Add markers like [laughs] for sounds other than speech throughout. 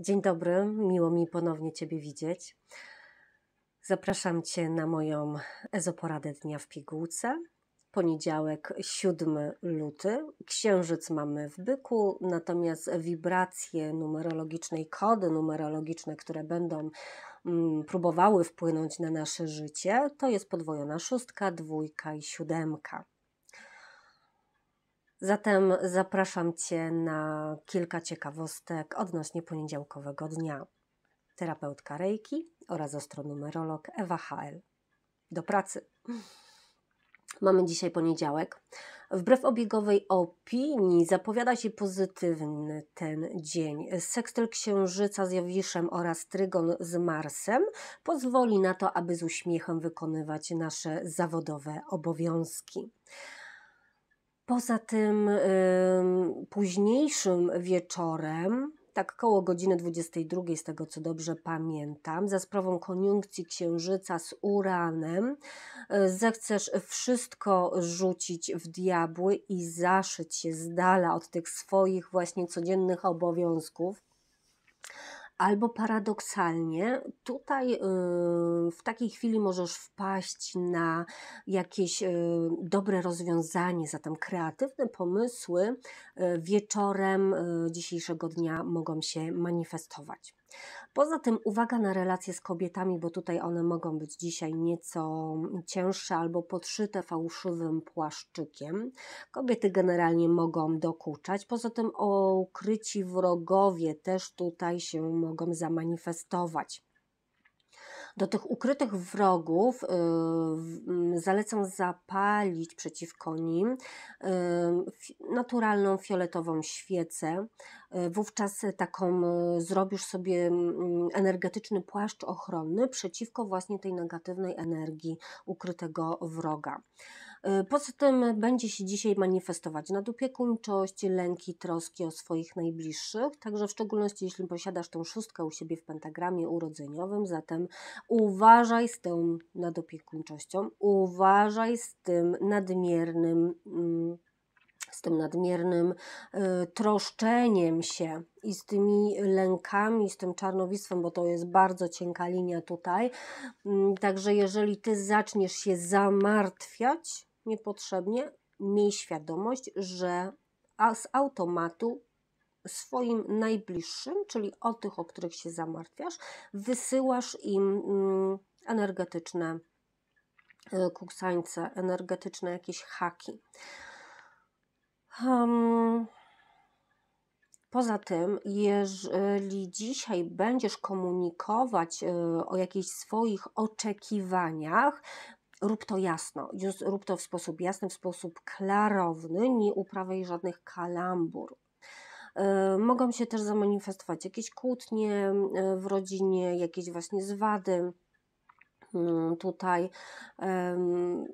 Dzień dobry, miło mi ponownie Ciebie widzieć. Zapraszam Cię na moją ezoporadę dnia w pigułce. Poniedziałek, 7 luty. Księżyc mamy w byku, natomiast wibracje numerologiczne i kody numerologiczne, które będą mm, próbowały wpłynąć na nasze życie, to jest podwojona szóstka, dwójka i siódemka. Zatem zapraszam Cię na kilka ciekawostek odnośnie poniedziałkowego dnia. Terapeutka Reiki oraz astronumerolog Ewa HL. Do pracy. Mamy dzisiaj poniedziałek. Wbrew obiegowej opinii zapowiada się pozytywny ten dzień. Sekstyl Księżyca z Jowiszem oraz Trygon z Marsem pozwoli na to, aby z uśmiechem wykonywać nasze zawodowe obowiązki. Poza tym późniejszym wieczorem, tak koło godziny 22, z tego co dobrze pamiętam, za sprawą koniunkcji księżyca z Uranem, y, zechcesz wszystko rzucić w diabły i zaszyć się z dala od tych swoich właśnie codziennych obowiązków Albo paradoksalnie, tutaj y, w takiej chwili możesz wpaść na jakieś y, dobre rozwiązanie, zatem kreatywne pomysły y, wieczorem dzisiejszego dnia mogą się manifestować. Poza tym uwaga na relacje z kobietami, bo tutaj one mogą być dzisiaj nieco cięższe albo podszyte fałszywym płaszczykiem. Kobiety generalnie mogą dokuczać. Poza tym ukryci wrogowie też tutaj się mogą zamanifestować. Do tych ukrytych wrogów yy, zalecam zapalić przeciwko nim naturalną fioletową świecę. Yy, wówczas taką y, zrobisz sobie mm, energetyczny płaszcz ochronny przeciwko właśnie tej negatywnej energii ukrytego wroga. Y, poza tym będzie się dzisiaj manifestować nadopiekuńczość, lęki, troski o swoich najbliższych, także w szczególności jeśli posiadasz tą szóstkę u siebie w pentagramie urodzeniowym, zatem uważaj z tą nadopiekuńczością, uważaj z tym nadmiernym mm, z tym nadmiernym y, troszczeniem się i z tymi lękami, z tym czarnowictwem, bo to jest bardzo cienka linia tutaj. Y, także jeżeli ty zaczniesz się zamartwiać, niepotrzebnie, miej świadomość, że z automatu swoim najbliższym, czyli o tych, o których się zamartwiasz, wysyłasz im mm, energetyczne e, kuksańce, energetyczne jakieś haki. Um, Poza tym, jeżeli dzisiaj będziesz komunikować e, o jakichś swoich oczekiwaniach, rób to jasno, rób to w sposób jasny, w sposób klarowny, nie uprawiaj żadnych kalambur. E, mogą się też zamanifestować jakieś kłótnie e, w rodzinie, jakieś właśnie zwady. Mm, tutaj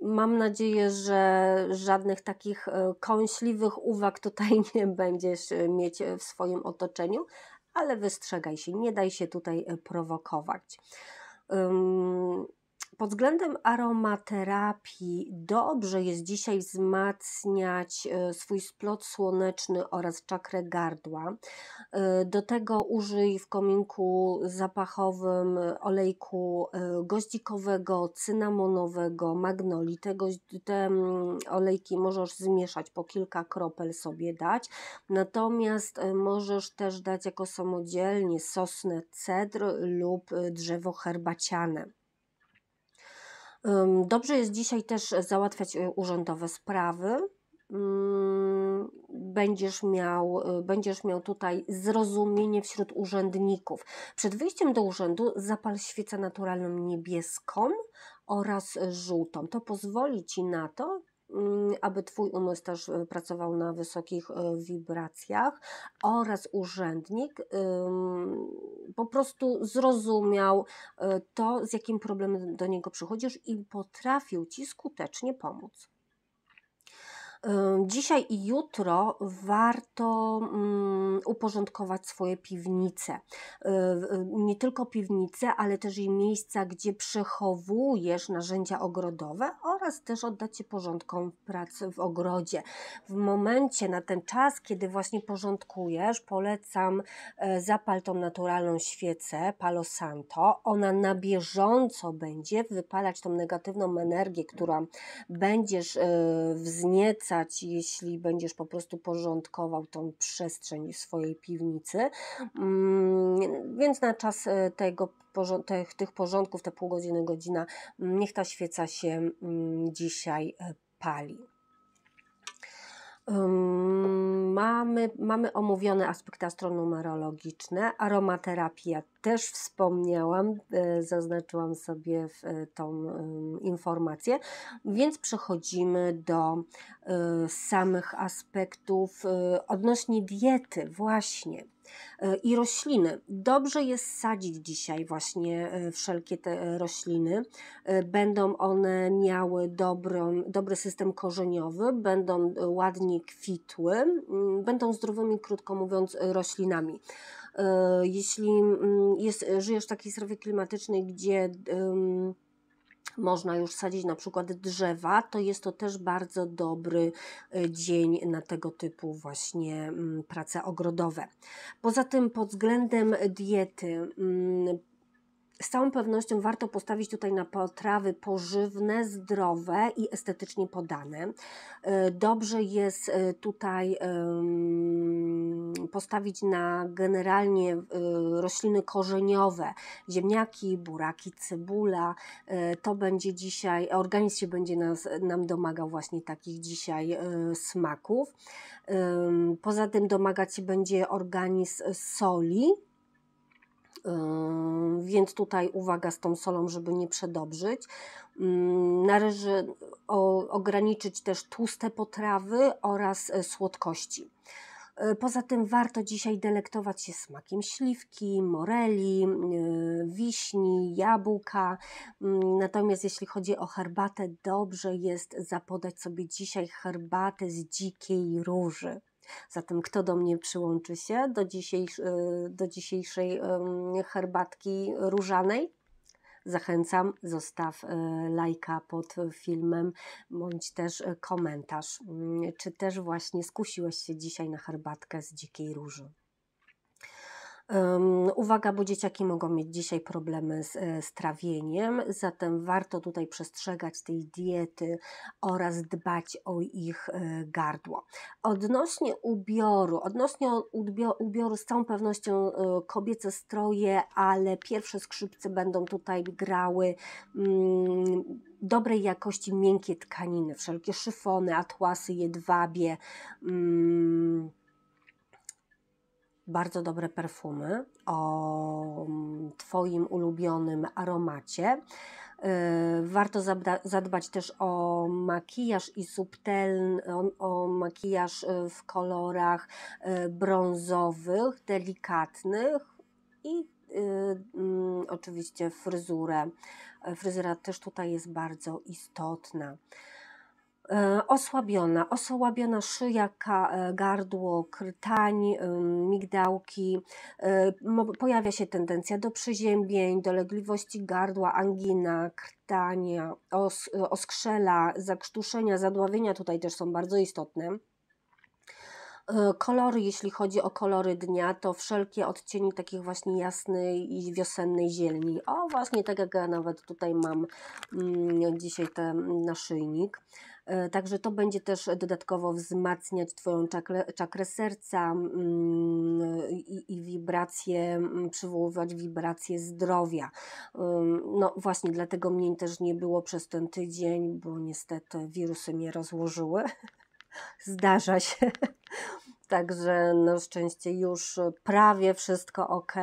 mam nadzieję, że żadnych takich e, kąśliwych uwag tutaj [laughs] nie będziesz mieć w swoim otoczeniu, ale wystrzegaj się, nie daj się tutaj prowokować. Pod względem aromaterapii dobrze jest dzisiaj wzmacniać e, swój splot słoneczny oraz czakrę gardła. E, do tego użyj w kominku zapachowym olejku e, goździkowego, cynamonowego, magnoli. Te, te mm, olejki możesz zmieszać, po kilka kropel sobie dać. Natomiast możesz też dać jako samodzielnie sosnę cedr lub drzewo herbaciane. Dobrze jest dzisiaj też załatwiać y, urzędowe sprawy. Będziesz miał, y, będziesz miał tutaj zrozumienie wśród urzędników. Przed wyjściem do urzędu zapal świecę naturalną niebieską oraz żółtą. To pozwoli ci na to, Mm, aby Twój umysł też y, pracował na wysokich y, wibracjach oraz urzędnik po prostu zrozumiał y, to, z jakim problemem do niego przychodzisz i potrafił Ci skutecznie pomóc. Dzisiaj i jutro warto mm, uporządkować swoje piwnice. Nie tylko piwnice, ale też i miejsca, gdzie przechowujesz narzędzia ogrodowe oraz też oddać się porządkom pracy w ogrodzie. W momencie, na ten czas, kiedy właśnie porządkujesz, polecam e, zapal tą naturalną świecę Palo Santo. Ona na bieżąco będzie wypalać tą negatywną energię, która będziesz e, wzniecać jeśli będziesz po prostu porządkował tą przestrzeń swojej piwnicy. Mm, więc na czas e, tego tych, porządków, te pół godziny, godzina, mm, niech ta świeca się mm, dzisiaj e, Mamy, mamy omówione aspekty astronumerologiczne, aromaterapia też wspomniałam, e, zaznaczyłam sobie e, tą informację, więc przechodzimy do e, samych aspektów odnośnie diety, właśnie. E, i rośliny. Dobrze jest sadzić dzisiaj właśnie e, wszelkie te rośliny. E, będą one miały dobrą, dobry system korzeniowy, będą ładnie kwitły, mm, będą zdrowymi, krótko mówiąc, roślinami. Jeśli mm, jest, żyjesz w takiej strefie klimatycznej, gdzie można już sadzić na przykład drzewa, to jest to też bardzo dobry e, dzień na tego typu właśnie mm, prace ogrodowe. Poza tym pod względem diety mm, z całą pewnością warto postawić tutaj na potrawy pożywne, zdrowe i estetycznie podane. E, dobrze jest e, tutaj postawić na generalnie e, rośliny korzeniowe, ziemniaki, buraki, cebula. To będzie dzisiaj, organizm się będzie nas, nam domagał właśnie takich dzisiaj smaków. Poza tym domagać się będzie organizm soli, więc tutaj uwaga z tą solą, żeby nie przedobrzyć. Należy ograniczyć też tłuste potrawy oraz e, słodkości. E, poza tym warto dzisiaj delektować się smakiem śliwki, moreli, e, wiśni, jabłka. Natomiast jeśli chodzi o herbatę, dobrze jest zapodać sobie dzisiaj herbatę z dzikiej róży. Zatem kto do mnie przyłączy się do, dzisiejsz, do dzisiejszej herbatki różanej? Zachęcam, zostaw e, lajka pod filmem, bądź też e, komentarz. Mm, czy też właśnie skusiłeś się dzisiaj na herbatkę z dzikiej róży? Uwaga, bo dzieciaki mogą mieć dzisiaj problemy z, e, z trawieniem, zatem warto tutaj przestrzegać tej diety oraz dbać o ich e, gardło. Odnośnie ubioru, odnośnie ubioru z całą pewnością e, kobiece stroje, ale pierwsze skrzypce będą tutaj grały mm, dobrej jakości miękkie tkaniny, wszelkie szyfony, atłasy, jedwabie, mm, bardzo dobre perfumy o mm, Twoim ulubionym aromacie. Y, warto zadbać też o makijaż i subtelny, o, o, makijaż y, w kolorach y, brązowych, delikatnych i y, oczywiście fryzurę. Fryzura też tutaj jest bardzo istotna. E, osłabiona, osłabiona szyja, e, gardło, krtań, migdałki, e, pojawia się tendencja do przeziębień, dolegliwości gardła, angina, krtania, os, oskrzela, zakrztuszenia, zadławienia tutaj też są bardzo istotne. Kolory, jeśli chodzi o kolory dnia, to wszelkie odcienie takich właśnie jasnej i wiosennej zieleni. O, właśnie tak jak ja nawet tutaj mam mm, dzisiaj ten naszyjnik. E, także to będzie też dodatkowo wzmacniać Twoją czakrę, czakrę serca mm, i, i wibracje, mm, przywoływać wibracje zdrowia. No właśnie, dlatego mnie też nie było przez ten tydzień, bo niestety wirusy mnie rozłożyły. [laughs] Zdarza się. [laughs] Także na szczęście już prawie wszystko ok.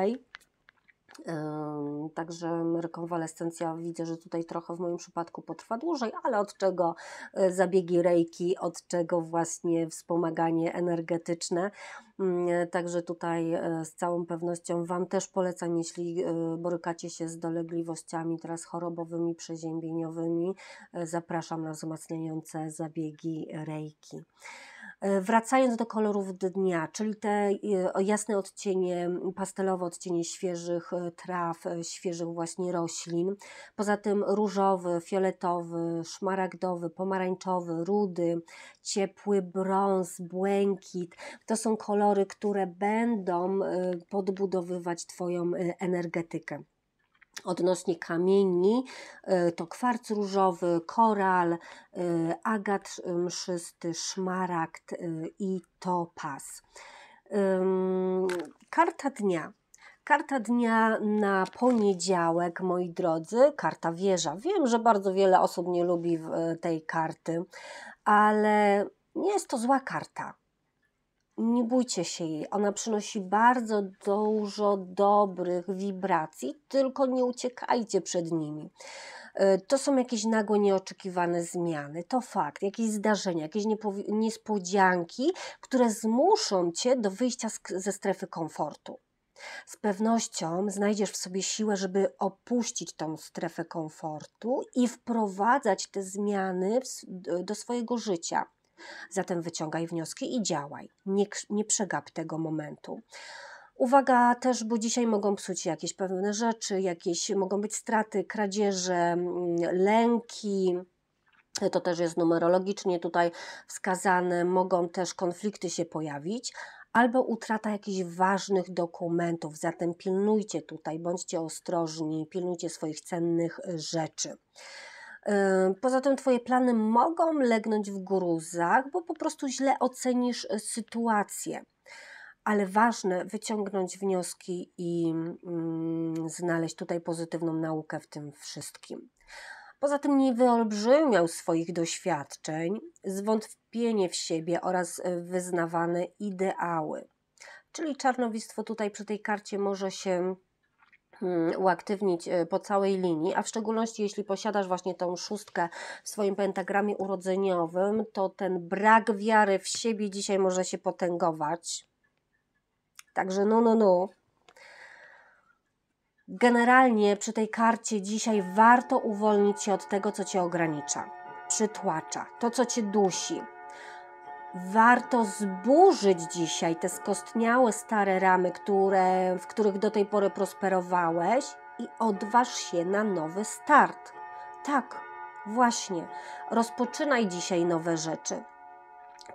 Także rekonwalescencja widzę, że tutaj trochę w moim przypadku potrwa dłużej, ale od czego e, zabiegi rejki, od czego właśnie wspomaganie energetyczne. Mm, także tutaj e, z całą pewnością Wam też polecam, jeśli e, borykacie się z dolegliwościami teraz chorobowymi, przeziębieniowymi, zapraszam na wzmacniające zabiegi rejki. E, wracając do kolorów dnia, czyli te e, jasne odcienie, pastelowe odcienie świeżych e, traw, świeżych właśnie roślin. Poza tym różowy, fioletowy, szmaragdowy, pomarańczowy, rudy, ciepły brąz, błękit. To są kolory, które będą podbudowywać Twoją energetykę. Odnośnie kamieni, e, to kwarc różowy, koral, e, agat mszysty, szmaragd e, i topaz. Karta dnia. Karta dnia na poniedziałek, moi drodzy, karta wieża. Wiem, że bardzo wiele osób nie lubi tej karty, ale nie jest to zła karta nie bójcie się jej. Ona przynosi bardzo dużo dobrych wibracji, tylko nie uciekajcie przed nimi. E, to są jakieś nagłe, nieoczekiwane zmiany, to fakt, jakieś zdarzenia, jakieś niespodzianki, które zmuszą cię do wyjścia ze strefy komfortu. Z pewnością znajdziesz w sobie siłę, żeby opuścić tą strefę komfortu i wprowadzać te zmiany do swojego życia. Zatem wyciągaj wnioski i działaj. Nie, nie przegap tego momentu. Uwaga też, bo dzisiaj mogą psuć jakieś pewne rzeczy, jakieś mogą być straty, kradzieże, mm, lęki. To też jest numerologicznie tutaj wskazane. Mogą też konflikty się pojawić, albo utrata jakichś ważnych dokumentów. Zatem pilnujcie tutaj, bądźcie ostrożni, pilnujcie swoich cennych rzeczy. Poza tym Twoje plany mogą legnąć w gruzach, bo po prostu źle ocenisz e, sytuację. Ale ważne wyciągnąć wnioski i mm, znaleźć tutaj pozytywną naukę w tym wszystkim. Poza tym nie wyolbrzymiał swoich doświadczeń, zwątpienie w siebie oraz e, wyznawane ideały. Czyli czarnowictwo tutaj przy tej karcie może się uaktywnić e, po całej linii, a w szczególności jeśli posiadasz właśnie tą szóstkę w swoim pentagramie urodzeniowym, to ten brak wiary w siebie dzisiaj może się potęgować. Także no, no, no. Generalnie przy tej karcie dzisiaj warto uwolnić się od tego, co cię ogranicza, przytłacza, to, co cię dusi warto zburzyć dzisiaj te skostniałe stare ramy, które, w których do tej pory prosperowałeś i odważ się na nowy start. Tak, właśnie, rozpoczynaj dzisiaj nowe rzeczy.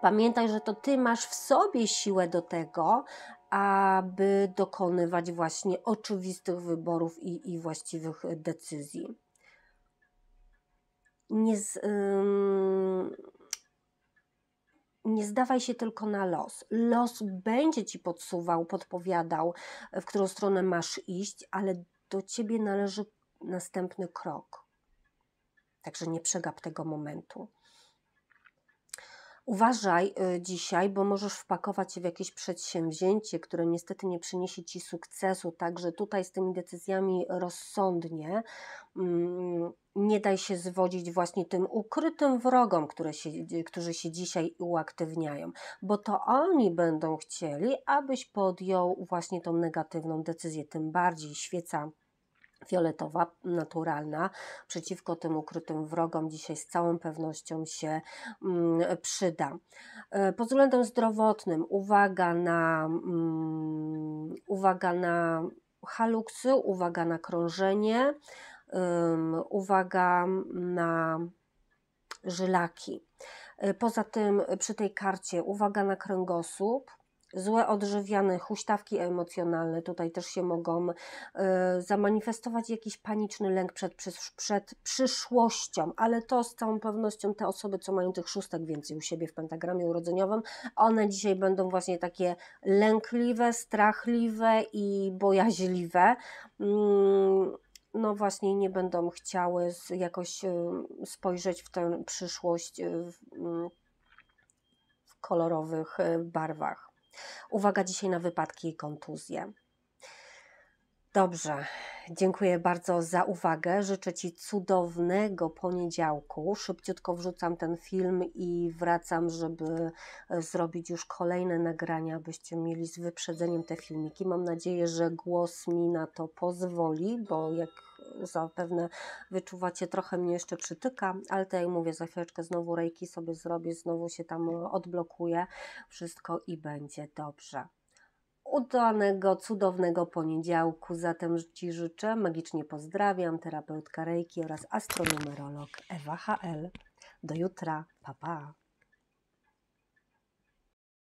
Pamiętaj, że to ty masz w sobie siłę do tego, aby dokonywać właśnie oczywistych wyborów i, i właściwych decyzji. Nie z, nie zdawaj się tylko na los. Los będzie ci podsuwał, podpowiadał, w którą stronę masz iść, ale do ciebie należy następny krok. Także nie przegap tego momentu. Uważaj y, dzisiaj, bo możesz wpakować się w jakieś przedsięwzięcie, które niestety nie przyniesie ci sukcesu. Także tutaj z tymi decyzjami rozsądnie. Nie daj się zwodzić właśnie tym ukrytym wrogom, które się, którzy się dzisiaj uaktywniają, bo to oni będą chcieli, abyś podjął właśnie tą negatywną decyzję. Tym bardziej świeca fioletowa, naturalna, przeciwko tym ukrytym wrogom dzisiaj z całą pewnością się mm, przyda. E, pod względem zdrowotnym uwaga na, mm, uwaga na haluksy, uwaga na krążenie, uwaga na żylaki. E, poza tym przy tej karcie uwaga na kręgosłup, złe odżywiane huśtawki emocjonalne tutaj też się mogą y, zamanifestować jakiś paniczny lęk przed, przed, przed przyszłością, ale to z całą pewnością te osoby, co mają tych szóstek więcej u siebie w pentagramie urodzeniowym, one dzisiaj będą właśnie takie lękliwe, strachliwe i bojaźliwe. Mm, no właśnie nie będą chciały jakoś y, spojrzeć w tę przyszłość y, mm, w kolorowych barwach. Uwaga dzisiaj na wypadki i kontuzje. Dobrze, dziękuję bardzo za uwagę. Życzę Ci cudownego poniedziałku. Szybciutko wrzucam ten film i wracam, żeby e, zrobić już kolejne nagrania, byście mieli z wyprzedzeniem te filmiki. Mam nadzieję, że głos mi na to pozwoli, bo jak zapewne wyczuwacie, trochę mnie jeszcze przytyka, ale tak jak mówię, za chwileczkę znowu rejki sobie zrobię, znowu się tam odblokuję, wszystko i będzie dobrze udanego, cudownego poniedziałku. Zatem Ci życzę, magicznie pozdrawiam, terapeutka Reiki oraz astronumerolog Ewa HL. Do jutra, pa pa!